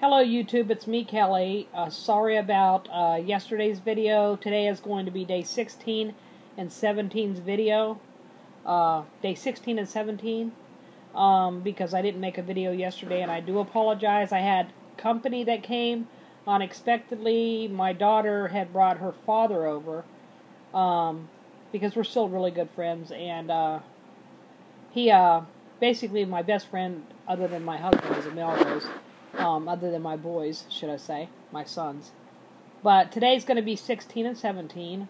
Hello YouTube, it's me Kelly. Uh, sorry about uh, yesterday's video. Today is going to be day 16 and 17's video. Uh, day 16 and 17 um, because I didn't make a video yesterday and I do apologize. I had company that came unexpectedly. My daughter had brought her father over um, because we're still really good friends and uh, he uh, basically my best friend other than my husband is a Melrose um, other than my boys, should I say, my sons. But today's going to be 16 and 17.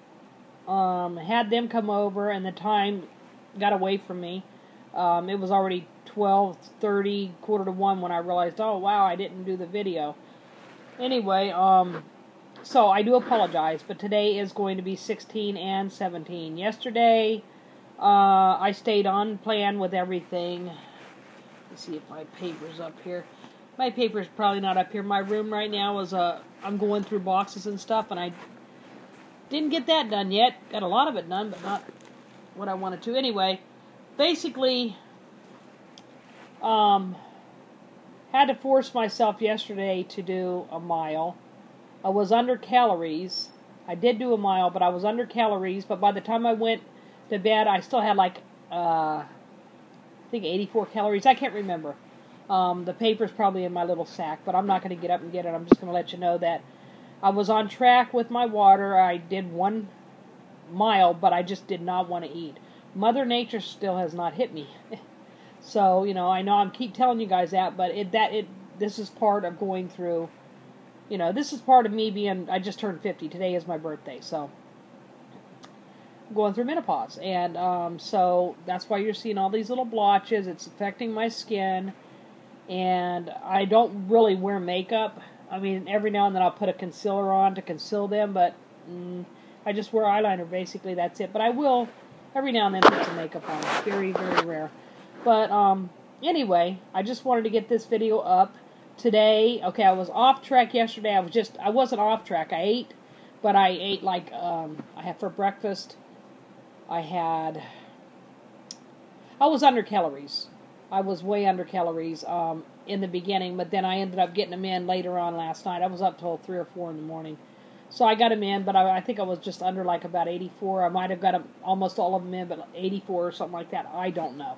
Um, had them come over, and the time got away from me. Um, it was already 12:30, quarter to one when I realized, oh wow, I didn't do the video. Anyway, um, so I do apologize, but today is going to be 16 and 17. Yesterday, uh, I stayed on plan with everything. Let's see if my paper's up here my paper's probably not up here. My room right now is uh I'm going through boxes and stuff, and I didn't get that done yet. Got a lot of it done, but not what I wanted to. Anyway, basically, um, had to force myself yesterday to do a mile. I was under calories. I did do a mile, but I was under calories. But by the time I went to bed, I still had like uh, I think 84 calories. I can't remember. Um, the paper's probably in my little sack, but I'm not going to get up and get it. I'm just going to let you know that I was on track with my water. I did one mile, but I just did not want to eat. Mother Nature still has not hit me. so, you know, I know I'm keep telling you guys that, but it that it this is part of going through you know, this is part of me being I just turned 50. Today is my birthday. So, going through menopause. And um, so that's why you're seeing all these little blotches. It's affecting my skin and I don't really wear makeup. I mean, every now and then I'll put a concealer on to conceal them, but mm, I just wear eyeliner basically. That's it. But I will every now and then put some makeup on. Very, very rare. But um, anyway, I just wanted to get this video up today. Okay, I was off track yesterday. I was just I wasn't off track. I ate, but I ate like um, I had for breakfast. I had I was under calories. I was way under calories um, in the beginning, but then I ended up getting them in later on last night. I was up till three or four in the morning, so I got them in, but I, I think I was just under like about 84. I might have got them, almost all of them in, but 84 or something like that. I don't know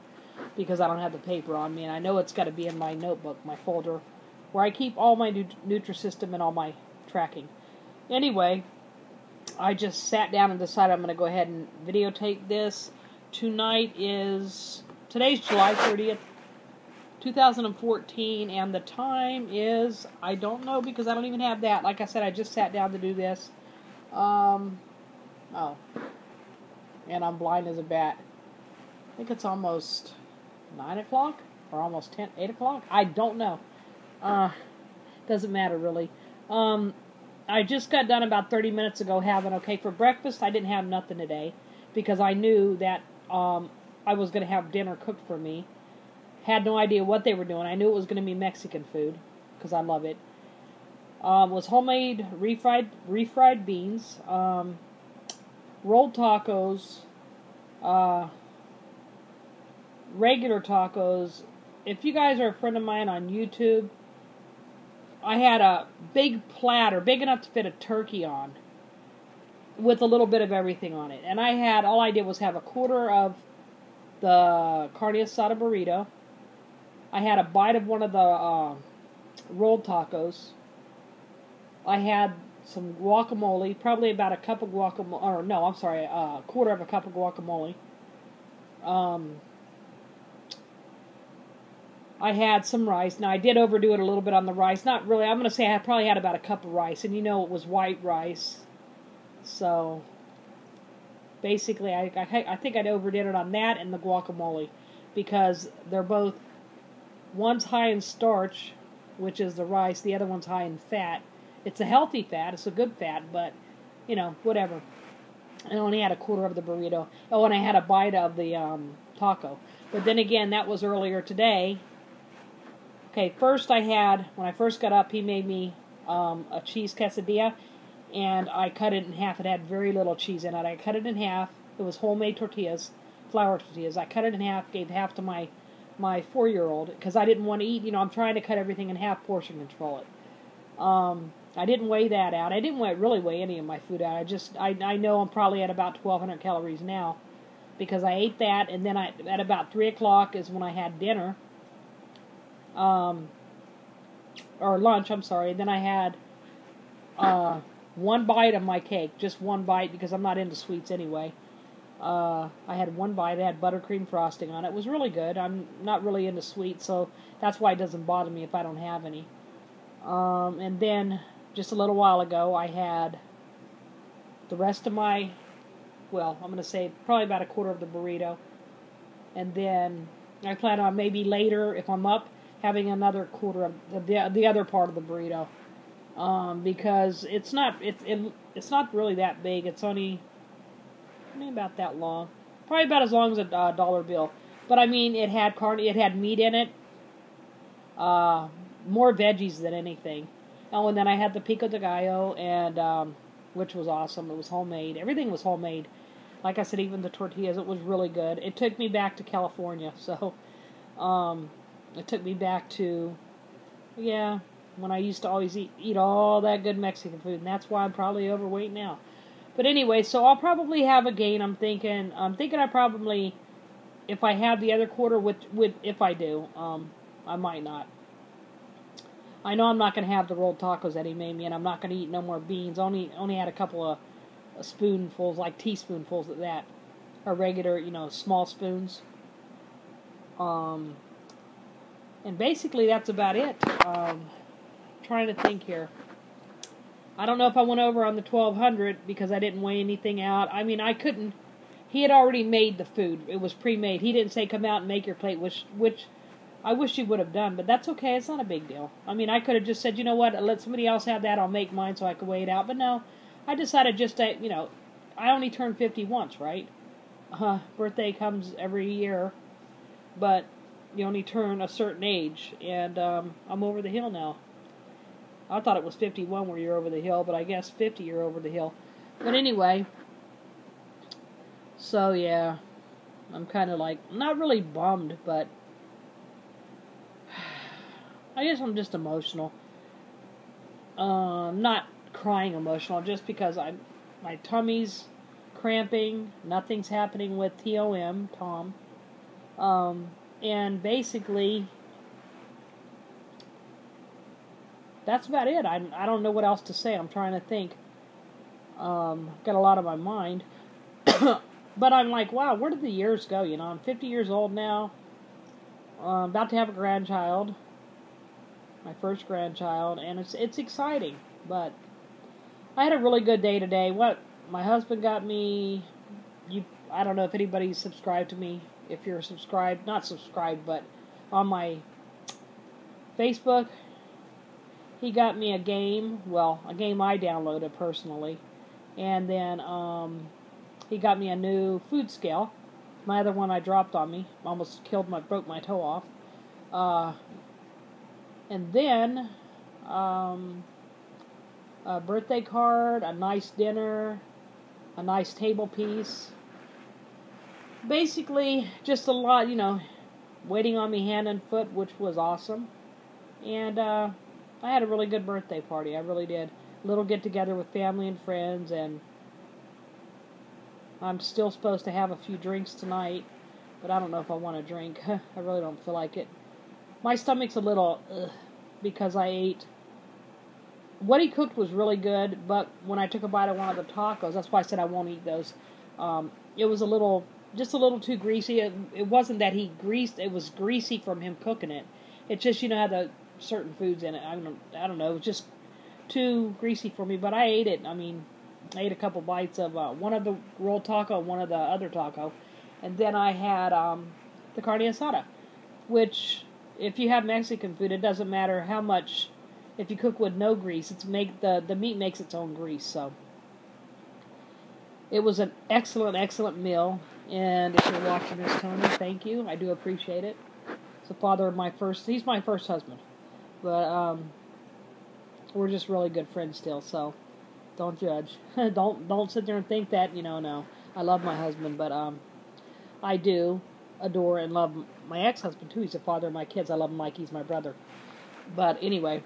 because I don't have the paper on me, and I know it's got to be in my notebook, my folder, where I keep all my Nutrisystem and all my tracking. Anyway, I just sat down and decided I'm going to go ahead and videotape this. Tonight is Today's July 30th, 2014, and the time is, I don't know because I don't even have that. Like I said, I just sat down to do this. Um, oh. And I'm blind as a bat. I think it's almost 9 o'clock or almost 10, 8 o'clock. I don't know. Uh, doesn't matter really. Um, I just got done about 30 minutes ago having, okay, for breakfast, I didn't have nothing today because I knew that um, I was going to have dinner cooked for me. Had no idea what they were doing. I knew it was going to be Mexican food because I love it. Um, was homemade refried refried beans, um, rolled tacos, uh, regular tacos. If you guys are a friend of mine on YouTube, I had a big platter, big enough to fit a turkey on, with a little bit of everything on it. And I had all I did was have a quarter of the carne asada burrito. I had a bite of one of the uh, rolled tacos. I had some guacamole, probably about a cup of guacamole, or no, I'm sorry, a quarter of a cup of guacamole. Um, I had some rice. Now I did overdo it a little bit on the rice. Not really. I'm going to say I probably had about a cup of rice, and you know it was white rice. So basically, I, I, I think I'd overdid it on that and the guacamole because they're both, one's high in starch, which is the rice, the other one's high in fat. It's a healthy fat, it's a good fat, but, you know, whatever. I only had a quarter of the burrito. Oh, and I had a bite of the um, taco. But then again, that was earlier today. Okay, first I had, when I first got up, he made me um, a cheese quesadilla and I cut it in half. It had very little cheese in it. I cut it in half. It was homemade tortillas, flour tortillas. I cut it in half, gave half to my my four year old because I didn't want to eat. You know, I'm trying to cut everything in half, portion control it. Um, I didn't weigh that out. I didn't really weigh any of my food out. I just I I know I'm probably at about 1,200 calories now because I ate that, and then I at about three o'clock is when I had dinner. Um, or lunch. I'm sorry. Then I had uh, one bite of my cake, just one bite because I'm not into sweets anyway. Uh, I had one bite. It had buttercream frosting on it. It was really good. I'm not really into sweets, so that's why it doesn't bother me if I don't have any. Um, and then just a little while ago, I had the rest of my, well, I'm going to say probably about a quarter of the burrito. And then I plan on maybe later, if I'm up, having another quarter of the, the, the other part of the burrito. Um, because it's not it's it, it's not really that big. It's only maybe about that long, probably about as long as a uh, dollar bill. But I mean, it had carne, it had meat in it, uh, more veggies than anything. Oh, and then I had the pico de gallo, and um, which was awesome. It was homemade. Everything was homemade. Like I said, even the tortillas, it was really good. It took me back to California, so um, it took me back to, yeah, when I used to always eat eat all that good Mexican food, and that's why I'm probably overweight now. But anyway, so I'll probably have a gain. I'm thinking. I'm thinking I probably, if I have the other quarter, with with if I do, um, I might not. I know I'm not going to have the rolled tacos that he made me, and I'm not going to eat no more beans. Only only had a couple of spoonfuls, like teaspoonfuls of that, or regular, you know, small spoons. Um, and basically that's about it. Um, trying to think here. I don't know if I went over on the 1200 because I didn't weigh anything out. I mean, I couldn't. He had already made the food. It was pre-made. He didn't say come out and make your plate, which which I wish he would have done, but that's okay. It's not a big deal. I mean, I could have just said, you know what, let somebody else have that. I'll make mine so I could weigh it out. But no, I decided just to, you know, I only turned 50 once, right? Uh, birthday comes every year, but you only turn a certain age, and um, I'm over the hill now. I thought it was 51 where you're over the hill, but I guess 50 you're over the hill. But anyway, so yeah, I'm kind of like, not really bummed, but I guess I'm just emotional. Um, not crying emotional, just because I'm, my tummy's cramping, nothing's happening with TOM, Tom. Um, and basically, that's about it. I, I don't know what else to say. I'm trying to think. Um, got a lot on my mind. but I'm like, wow, where did the years go? You know, I'm 50 years old now. Uh, about to have a grandchild, my first grandchild, and it's it's exciting. But I had a really good day today. What my husband got me, you I don't know if anybody's subscribed to me. If you're subscribed, not subscribed, but on my Facebook, he got me a game. Well, a game I downloaded personally, and then um, he got me a new food scale. My other one I dropped on me, almost killed my broke my toe off. Uh, and then um, a birthday card, a nice dinner, a nice table piece. Basically, just a lot, you know, waiting on me hand and foot, which was awesome. And uh, I had a really good birthday party. I really did. Little get together with family and friends, and I'm still supposed to have a few drinks tonight, but I don't know if I want to drink. I really don't feel like it. My stomach's a little ugh, because I ate. What he cooked was really good, but when I took a bite of one of the tacos, that's why I said I won't eat those. Um, it was a little, just a little too greasy. It, it wasn't that he greased; it was greasy from him cooking it. It's just you know how the certain foods in it. I don't, I don't know. It was just too greasy for me, but I ate it. I mean, I ate a couple bites of uh, one of the rolled taco, one of the other taco, and then I had um, the carne asada, which if you have Mexican food, it doesn't matter how much. If you cook with no grease, it's make the the meat makes its own grease. So it was an excellent, excellent meal. And if you're watching this, Tony, thank you. I do appreciate it. It's the father of my first. He's my first husband, but um, we're just really good friends still. So don't judge. don't don't sit there and think that you know. No, I love my husband, but um, I do adore and love my ex-husband too. He's the father of my kids. I love him like he's my brother. But anyway,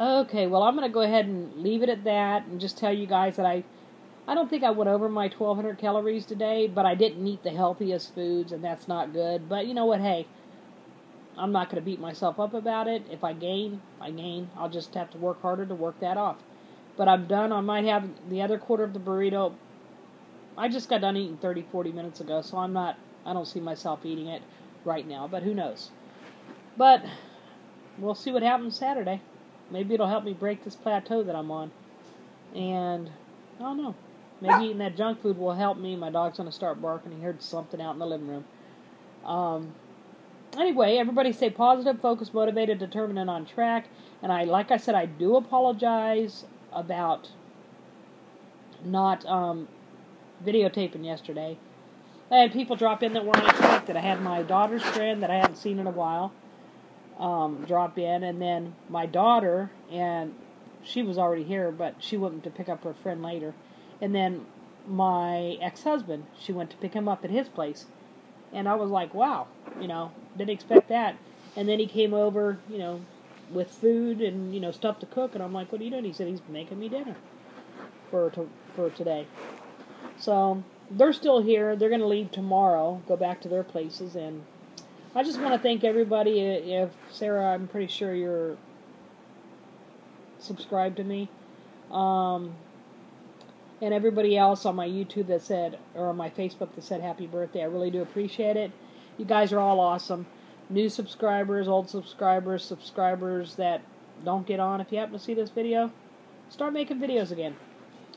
Okay, well, I'm to go ahead and leave it at that and just tell you guys that I I don't think I went over my 1200 calories today, but I didn't eat the healthiest foods and that's not good. But you know what, hey, I'm not going to beat myself up about it. If I gain, I gain. I'll just have to work harder to work that off. But I'm done. I might have the other quarter of the burrito. I just got done eating 30, 40 minutes ago, so I'm not, I don't see myself eating it right now, but who knows. But we'll see what happens Saturday. Maybe it'll help me break this plateau that I'm on. And I don't know. Maybe eating that junk food will help me. My dog's going to start barking. He heard something out in the living room. Um, anyway, everybody stay positive, focused, motivated, determined, and on track. And I, like I said, I do apologize about not um, videotaping yesterday. I had people drop in that weren't expected. I had my daughter's friend that I hadn't seen in a while um, drop in, and then my daughter, and she was already here, but she went to pick up her friend later. And then my ex husband, she went to pick him up at his place. And I was like, wow, you know, didn't expect that. And then he came over, you know, with food and, you know, stuff to cook. And I'm like, what are you doing? He said, he's making me dinner for, to, for today. So they're still here. They're going to leave tomorrow, go back to their places. And I just want to thank everybody. If Sarah, I'm pretty sure you're subscribed to me. Um, and everybody else on my YouTube that said, or on my Facebook that said happy birthday. I really do appreciate it. You guys are all awesome. New subscribers, old subscribers, subscribers that don't get on. If you happen to see this video, start making videos again.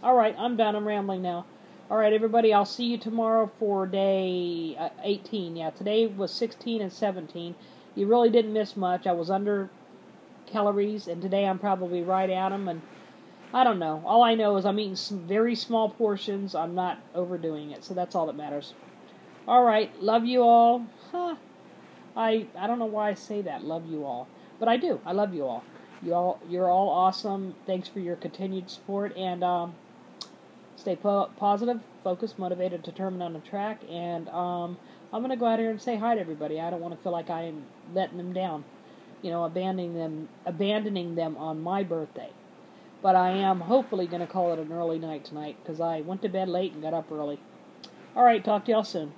All right, I'm done. I'm rambling now. All right, everybody, I'll see you tomorrow for day uh, 18. Yeah, today was 16 and 17. You really didn't miss much. I was under calories, and today I'm probably right at them. And I don't know. All I know is I'm eating some very small portions. I'm not overdoing it, so that's all that matters. All right, love you all. Huh. I I don't know why I say that. Love you all, but I do. I love you all. You all you're all awesome. Thanks for your continued support and um, stay po- positive, focused, motivated, determined on the track. And um, I'm gonna go out here and say hi to everybody. I don't want to feel like I am letting them down. You know, abandoning them, abandoning them on my birthday. But I am hopefully going to call it an early night tonight because I went to bed late and got up early. All right, talk to y'all soon.